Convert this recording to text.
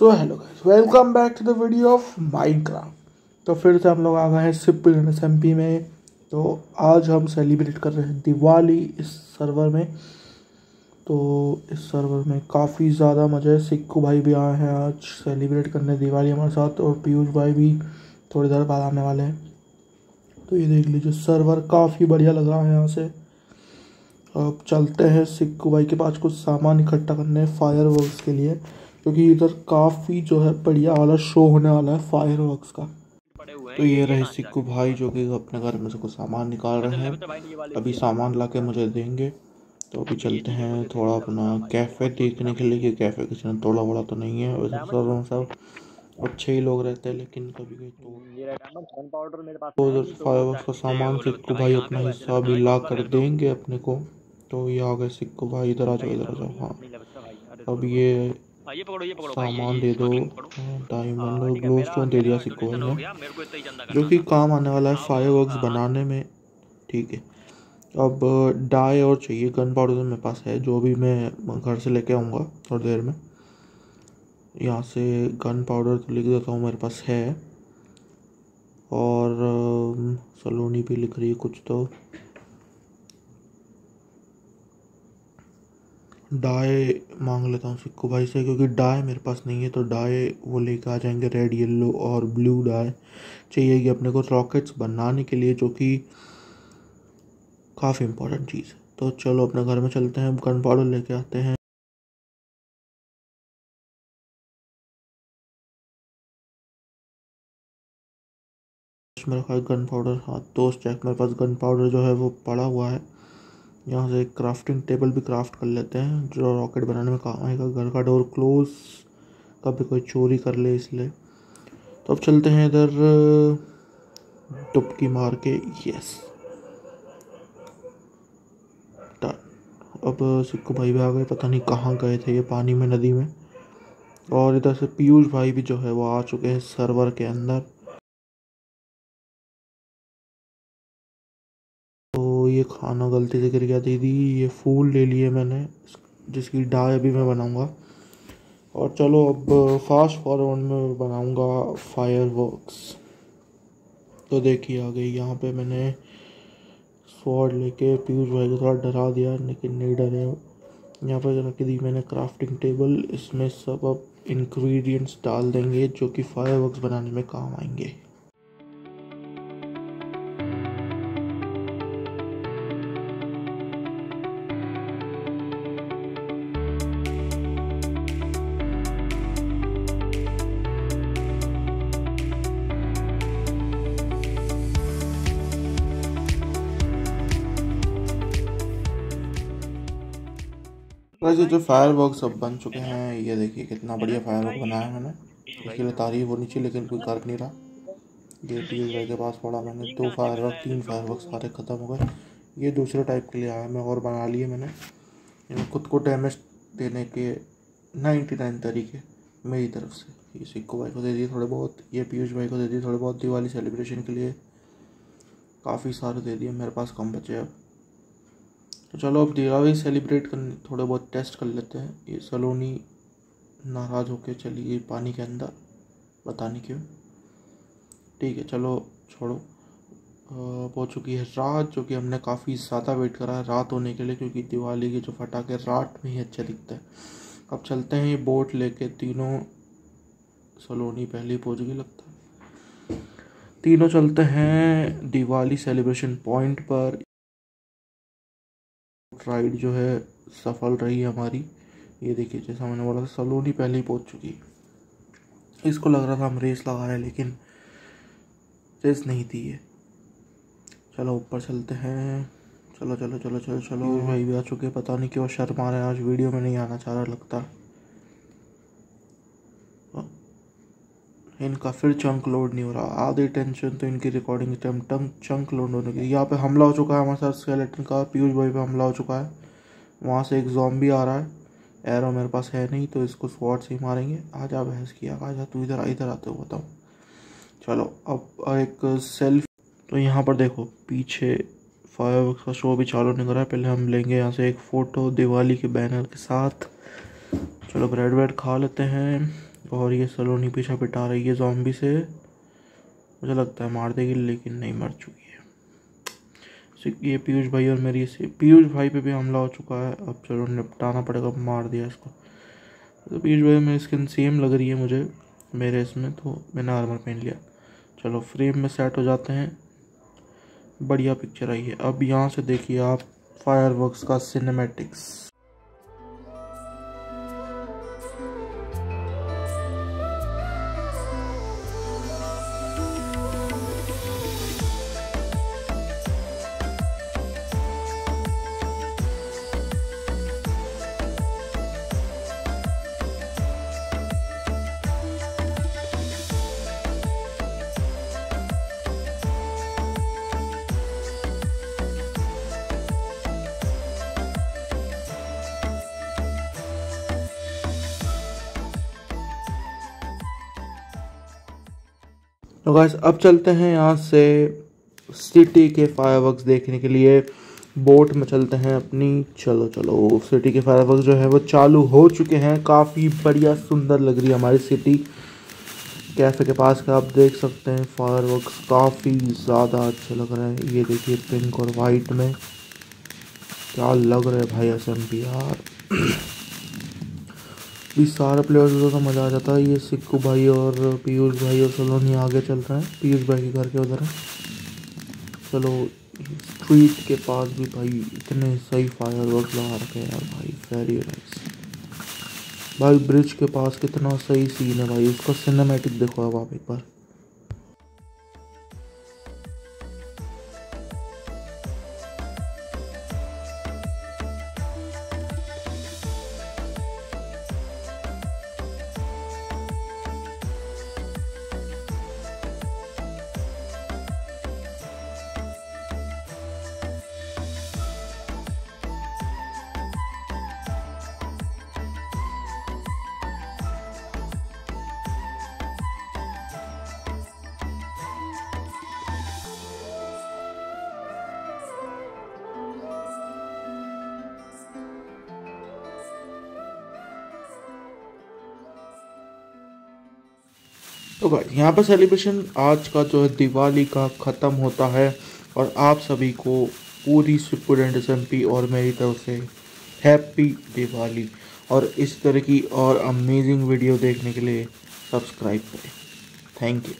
So hello guys welcome back to the video of Minecraft तो फिर से हम लोग आ गए हैं सिपिल एस एम पी में। तो आज हम सेलिब्रेट कर रहे हैं दिवाली इस सर्वर में। तो इस सर्वर में काफ़ी ज़्यादा मज़ा। है सिक्कू भाई भी आए हैं आज सेलिब्रेट करने दिवाली हमारे साथ और पीयूष भाई भी थोड़ी देर बाद आने वाले हैं। तो ये देख लीजिए सर्वर काफ़ी बढ़िया लग रहा है यहाँ से। अब चलते हैं सिक्कू भाई के पास कुछ सामान इकट्ठा करने फायर वर्क्स के लिए। क्योंकि इधर काफ़ी जो है बढ़िया वाला शो होने वाला है फायर वर्क्स का तो ये रहे सिक्कू भाई जो कि अपने घर में से कुछ सामान निकाल रहे हैं। अभी सामान ला के मुझे देंगे। तो अभी चलते हैं थोड़ा अपना कैफ़े देखने के लिए कि कैफ़े किसी ने तोड़ा वोड़ा तो नहीं है। वैसे सब सब अच्छे ही लोग रहते हैं लेकिन कभी कभी तो तो उधर फायर वर्क्स का सामान सिक्कू भाई अपना हिस्सा भी ला कर देंगे अपने को। तो ये आ गए सिक्कू भाई इधर आ जाओ इधर आ जाओ हाँ। अब ये सामान दे दो डायमंड और ग्लो स्टोन दे दिया सिक्को ने जो कि काम आने वाला है फायर वर्क्स बनाने में। ठीक है। अब डाई और चाहिए गन पाउडर तो मेरे पास है जो भी मैं घर से लेके आऊँगा थोड़ी देर में। यहाँ से गन पाउडर तो लिख देता हूँ मेरे पास है। और सलोनी भी लिख रही है कुछ तो। डाई मांग लेता हूँ सिक्को भाई से, क्योंकि डाई मेरे पास नहीं है तो डाई वो लेकर आ जाएँगे रेड येलो और ब्लू डाई चाहिएगी अपने को रॉकेट्स बनाने के लिए, जो कि काफ़ी इम्पोर्टेंट चीज़ है। तो चलो अपने घर में चलते हैं गन पाउडर लेके आते हैं। मेरा खाली गन पाउडर हाँ दोस्त चेक मेरे पास गन पाउडर जो है, वो पड़ा हुआ है। यहाँ से एक क्राफ्टिंग टेबल भी क्राफ्ट कर लेते हैं, जो रॉकेट बनाने में काम आएगा। घर का डोर क्लोज कभी कोई चोरी कर ले इसलिए। तो अब चलते हैं इधर, डुबकी मार के। यस अब सिक्कू भाई भी आ गए, पता नहीं कहाँ गए थे ये पानी में, नदी में। और इधर से पीयूष भाई भी जो है, वो आ चुके हैं सर्वर के अंदर। खाना गलती से गिर गया, दीदी, ये फूल ले लिए मैंने, जिसकी डाई अभी मैं बनाऊँगा। और चलो अब फास्ट फॉरवर्ड में बनाऊँगा फायर वर्क्स तो देखिए, आ गई यहाँ पे मैंने स्वॉर्ड लेके पीयूष भाई को थोड़ा डरा दिया, लेकिन नहीं डरे। यहाँ पर रख दी मैंने क्राफ्टिंग टेबल इसमें सब अब इंग्रेडिएंट्स डाल देंगे, जो कि फायर वर्क्स बनाने में काम आएँगे। वैसे जो फायर वर्क सब बन चुके हैं, ये देखिए कितना बढ़िया फायर वर्क बनाया है मैंने। इसके लिए तारीफ़ होनी चाहिए लेकिन कोई कर नहीं रहा। ये टी भाई के पास पड़ा मैंने, दो फायर वर्क तीन फायर वर्क सारे ख़त्म हो गए। ये दूसरे टाइप के लिए आया, मैं और बना लिए मैंने। खुद को डैमेज देने के नाइन्टी नाइन तरीके, मेरी तरफ़ से। ये सिक्को भाई को दे दिए थोड़े बहुत, ये पीयूष भाई को दे दिए थोड़े बहुत दिवाली सेलिब्रेशन के लिए। काफ़ी सारे दे दिए, मेरे पास कम बचे अब। तो चलो अब दिवाली सेलिब्रेट कर थोड़े बहुत टेस्ट कर लेते हैं। ये सलोनी नाराज़ होके चली गई पानी के अंदर पता नहीं क्यों ठीक है, चलो छोड़ो। हो चुकी है रात, जो कि हमने काफ़ी ज़्यादा वेट करा है रात होने के लिए, क्योंकि दिवाली के जो फटाके रात में ही अच्छे दिखते हैं। अब चलते हैं ये बोट लेके, तीनों सलोनी पहले ही पहुँच गई लगता है। तीनों चलते हैं दिवाली सेलिब्रेशन पॉइंट पर। राइड जो है सफल रही हमारी। ये देखिए जैसा मैंने बोला था सलोनी पहले ही पहुँच चुकी इसको लग रहा था हम रेस लगा रहे लेकिन रेस नहीं थी ये। चलो ऊपर चलते हैं। चलो चलो चलो चलो चलो। भाई भी आ चुके पता नहीं क्यों शर्म आ रहे हैं। आज वीडियो में नहीं आना चाह रहा लगता इनका फिर चंक लोड नहीं हो रहा। आधी टेंशन तो इनकी रिकॉर्डिंग टाइम टंग चंक लोड होने की यहाँ पे हमला हो चुका है, हमारे साथ स्केलेटन का, पीयूष भाई पे हमला हो चुका है। वहाँ से एक जॉम्बी आ रहा है। एरो मेरे पास है नहीं तो इसको स्वॉट से ही मारेंगे। आ जा बहस किया आ जा तू इधर इधर आते हो बताओ चलो, अब एक सेल्फ तो यहाँ पर देखो, पीछे फायर का शो भी चालू नहीं कर रहा है। पहले हम लेंगे यहाँ से एक फ़ोटो दिवाली के बैनर के साथ। चलो ब्रेड व्रेड खा लेते हैं। और ये सलोनी पीछा पिटा रही है जॉम्बी से। मुझे लगता है मार देगी, लेकिन नहीं मर चुकी है। ये पीयूष भाई और मेरी से पीयूष भाई पे भी हमला हो चुका है। अब चलो, निपटाना पड़ेगा मार दिया इसको। तो पीयूष भाई, मेरी स्किन सेम लग रही है मुझे, मेरे इसमें तो मैंने आर्मर पहन लिया। चलो फ्रेम में सेट हो जाते हैं। बढ़िया पिक्चर आई है। अब यहाँ से देखिए आप फायरवर्क्स का सिनेमेटिक्स तो गाइस अब चलते हैं यहाँ से सिटी के फायरवर्क्स देखने के लिए। बोट में चलते हैं अपनी। चलो चलो सिटी के फायरवर्क्स जो है वो चालू हो चुके हैं। काफ़ी बढ़िया, सुंदर लग रही है हमारी सिटी कैफ़े के पास का आप देख सकते हैं फायरवर्क्स काफ़ी ज़्यादा अच्छे लग रहे हैं। ये देखिए पिंक और वाइट में। क्या लग रहा है भाई एस यार। भी सारे प्लेयर्स को मज़ा आ जाता है। ये सिक्कू भाई और पीयूष भाई और सलोनी आगे चल रहे हैं। पीयूष भाई के घर के उधर है। चलो स्ट्रीट के पास भी भाई इतने सही फायर वर्क लगा रखे यार भाई। वेरी नाइस भाई ब्रिज के पास कितना सही सीन है भाई। उसका सिनेमेटिक देखो अब आप एक बार। तो भाई, यहाँ पर सेलिब्रेशन आज का जो है दिवाली का ख़त्म होता है और आप सभी को पूरी स्टूडेंट एस और मेरी तरफ़ से हैप्पी दिवाली। और इस तरह की और अमेजिंग वीडियो देखने के लिए सब्सक्राइब करें। Thank you